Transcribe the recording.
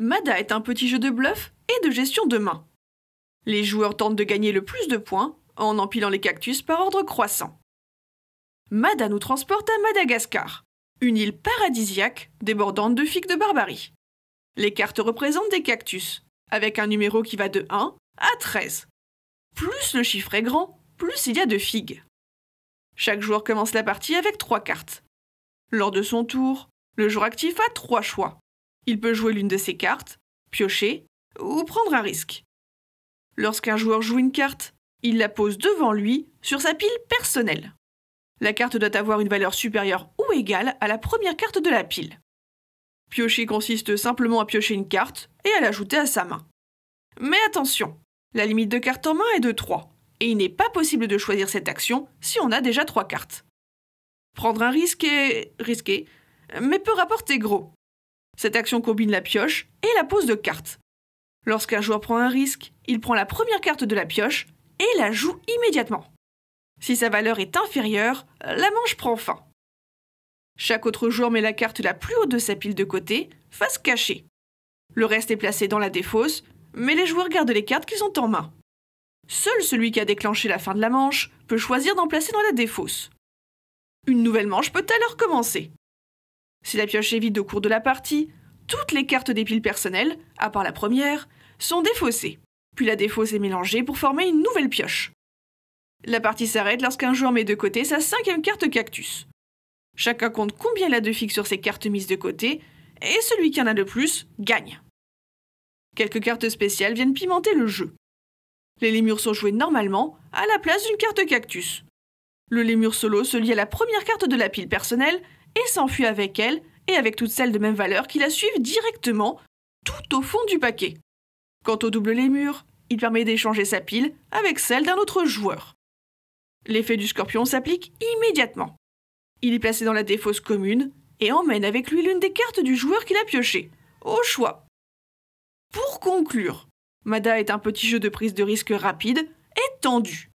Mada est un petit jeu de bluff et de gestion de main. Les joueurs tentent de gagner le plus de points en empilant les cactus par ordre croissant. Mada nous transporte à Madagascar, une île paradisiaque débordante de figues de barbarie. Les cartes représentent des cactus, avec un numéro qui va de 1 à 13. Plus le chiffre est grand, plus il y a de figues. Chaque joueur commence la partie avec trois cartes. Lors de son tour, le joueur actif a trois choix. Il peut jouer l'une de ses cartes, piocher ou prendre un risque. Lorsqu'un joueur joue une carte, il la pose devant lui sur sa pile personnelle. La carte doit avoir une valeur supérieure ou égale à la première carte de la pile. Piocher consiste simplement à piocher une carte et à l'ajouter à sa main. Mais attention, la limite de cartes en main est de 3, et il n'est pas possible de choisir cette action si on a déjà 3 cartes. Prendre un risque est risqué, mais peut rapporter gros. Cette action combine la pioche et la pose de cartes. Lorsqu'un joueur prend un risque, il prend la première carte de la pioche et la joue immédiatement. Si sa valeur est inférieure, la manche prend fin. Chaque autre joueur met la carte la plus haute de sa pile de côté, face cachée. Le reste est placé dans la défausse, mais les joueurs gardent les cartes qu'ils ont en main. Seul celui qui a déclenché la fin de la manche peut choisir d'en placer dans la défausse. Une nouvelle manche peut alors commencer. Si la pioche est vide au cours de la partie, toutes les cartes des piles personnelles, à part la première, sont défaussées. Puis la défausse est mélangée pour former une nouvelle pioche. La partie s'arrête lorsqu'un joueur met de côté sa cinquième carte cactus. Chacun compte combien il a de figues sur ses cartes mises de côté, et celui qui en a le plus gagne. Quelques cartes spéciales viennent pimenter le jeu. Les lémures sont joués normalement à la place d'une carte cactus. Le lémur solo se lie à la première carte de la pile personnelle et s'enfuit avec elle et avec toutes celles de même valeur qui la suivent directement tout au fond du paquet. Quant au double lémur, il permet d'échanger sa pile avec celle d'un autre joueur. L'effet du scorpion s'applique immédiatement. Il est placé dans la défausse commune et emmène avec lui l'une des cartes du joueur qu'il a pioché. Au choix. Pour conclure, Mada est un petit jeu de prise de risque rapide et tendu.